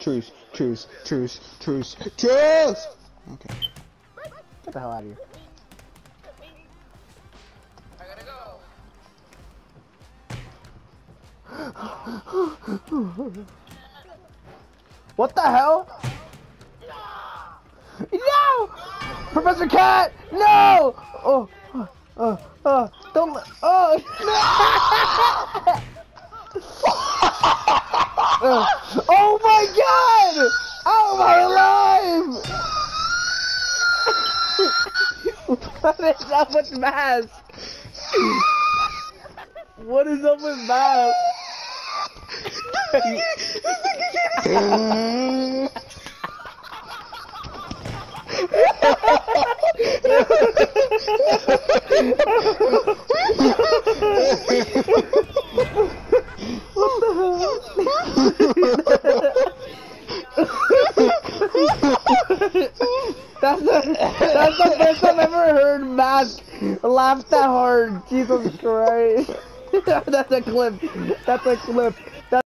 Truce, truce, truce, truce, truce! Okay. Get the hell out of here. What the hell? No! Professor Cat! No! Oh, oh, oh, oh don't oh, no! oh my god! How am I alive? what is up with mask? What is up with mask? That's the, that's the first I've ever heard Mask laugh that hard. Jesus Christ. that's a clip. That's a clip.